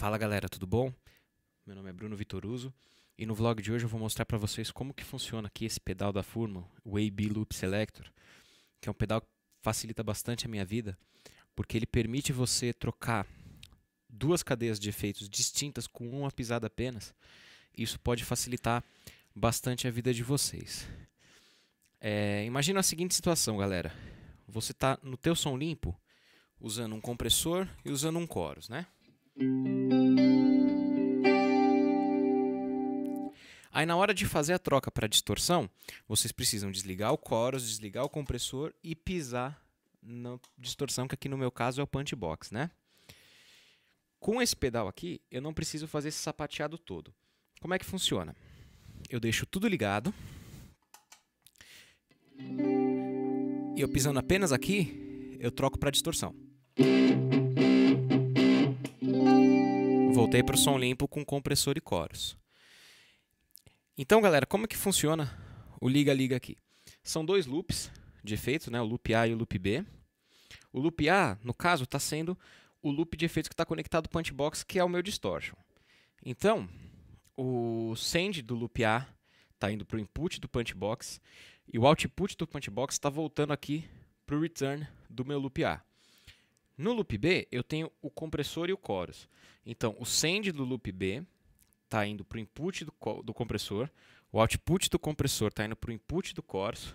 Fala galera, tudo bom? Meu nome é Bruno Vitoruso e no vlog de hoje eu vou mostrar para vocês como que funciona aqui esse pedal da Furman, o AB Loop Selector, que é um pedal que facilita bastante a minha vida, porque ele permite você trocar duas cadeias de efeitos distintas com uma pisada apenas. Isso pode facilitar bastante a vida de vocês. É, imagina a seguinte situação, galera. Você está no teu som limpo, usando um compressor e usando um chorus, né? Aí na hora de fazer a troca para distorção, vocês precisam desligar o chorus, desligar o compressor e pisar na distorção, que aqui no meu caso é o punch box, né? Com esse pedal aqui, eu não preciso fazer esse sapateado todo. Como é que funciona? Eu deixo tudo ligado. E eu pisando apenas aqui, eu troco para distorção. Voltei para o som limpo com compressor e coros. Então, galera, como é que funciona o liga-liga aqui? São dois loops de efeitos, né? o loop A e o loop B. O loop A, no caso, está sendo o loop de efeitos que está conectado ao punchbox, que é o meu distortion. Então, o send do loop A está indo para o input do punchbox e o output do punchbox está voltando aqui para o return do meu loop A. No loop B, eu tenho o compressor e o chorus. Então, o send do loop B está indo para o input do, do, compressor, o output do compressor está indo para o input do chorus,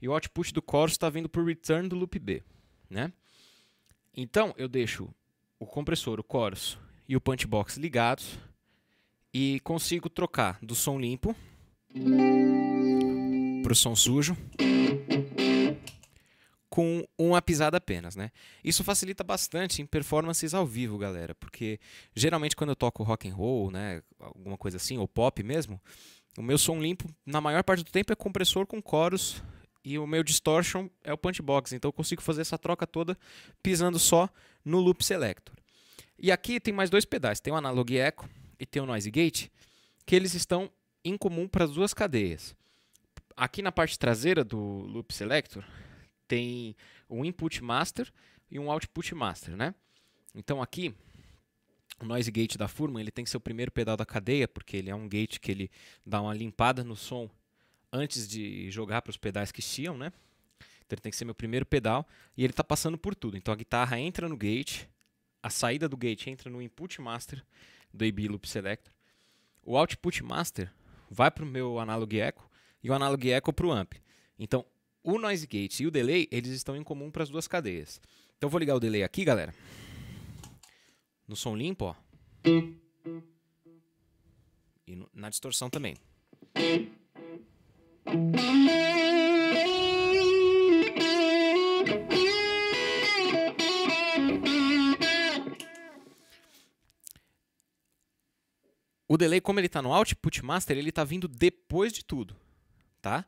e o output do chorus está vindo para o return do loop B. Né? Então, eu deixo o compressor, o chorus e o punchbox ligados e consigo trocar do som limpo para o som sujo com uma pisada apenas, né? Isso facilita bastante em performances ao vivo, galera, porque geralmente quando eu toco rock and roll, né, alguma coisa assim, ou pop mesmo, o meu som limpo na maior parte do tempo é compressor com coros e o meu distortion é o punch box, então eu consigo fazer essa troca toda pisando só no loop selector. E aqui tem mais dois pedais, tem o analog echo e tem o noise gate, que eles estão em comum para as duas cadeias. Aqui na parte traseira do loop selector, tem um input master e um output master, né? Então aqui o noise gate da Furman ele tem que ser o primeiro pedal da cadeia porque ele é um gate que ele dá uma limpada no som antes de jogar para os pedais que chiam, né? Então ele tem que ser meu primeiro pedal e ele está passando por tudo. Então a guitarra entra no gate, a saída do gate entra no input master do AB Loop Selector, o output master vai para o meu analog echo e o analog echo para o amp. Então o noise gate e o delay, eles estão em comum para as duas cadeias. Então vou ligar o delay aqui, galera. No som limpo, ó. E no, na distorção também. O delay, como ele está no output master, ele está vindo depois de tudo, tá?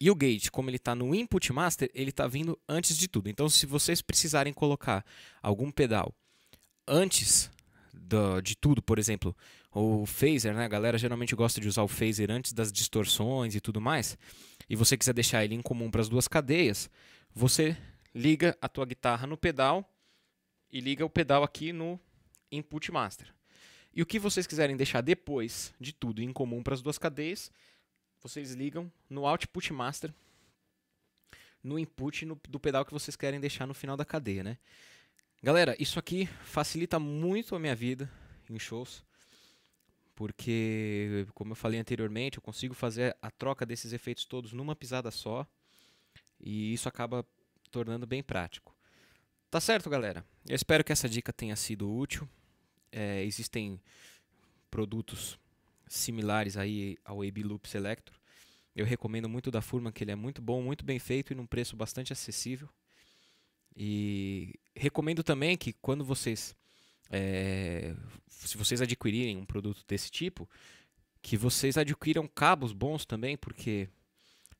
E o gate, como ele está no input master, ele está vindo antes de tudo. Então, se vocês precisarem colocar algum pedal antes do, de tudo, por exemplo, o phaser, né? A galera geralmente gosta de usar o phaser antes das distorções e tudo mais. E você quiser deixar ele em comum para as duas cadeias, você liga a tua guitarra no pedal e liga o pedal aqui no input master. E o que vocês quiserem deixar depois de tudo em comum para as duas cadeias, vocês ligam no output master, no input no, do pedal que vocês querem deixar no final da cadeia, né? Galera, isso aqui facilita muito a minha vida em shows, porque, como eu falei anteriormente, eu consigo fazer a troca desses efeitos todos numa pisada só, e isso acaba tornando bem prático. Tá certo, galera? Eu espero que essa dica tenha sido útil. É, existem produtos similares aí ao AB Loop Selector. Eu recomendo muito da Furman, que ele é muito bom, muito bem feito e num preço bastante acessível. E recomendo também que quando vocês, é, se vocês adquirirem um produto desse tipo, que vocês adquiram cabos bons também, porque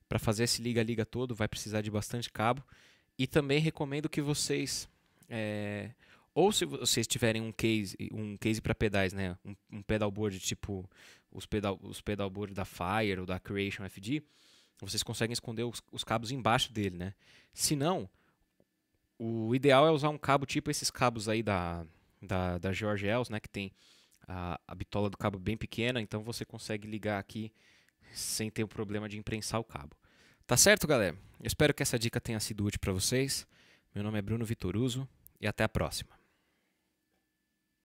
para fazer esse liga-liga todo vai precisar de bastante cabo. E também recomendo que vocês é, ou se vocês tiverem um case, um case para pedais, né, um, um pedalboard tipo os, pedal, os pedalboard da Fire ou da Creation FD, vocês conseguem esconder os, os cabos embaixo dele, né? Se não, o ideal é usar um cabo tipo esses cabos aí da, da, da George Els, né, que tem a, a bitola do cabo bem pequena, então você consegue ligar aqui sem ter o problema de imprensar o cabo. Tá certo, galera? Eu espero que essa dica tenha sido útil para vocês. Meu nome é Bruno Vitoruso e até a próxima.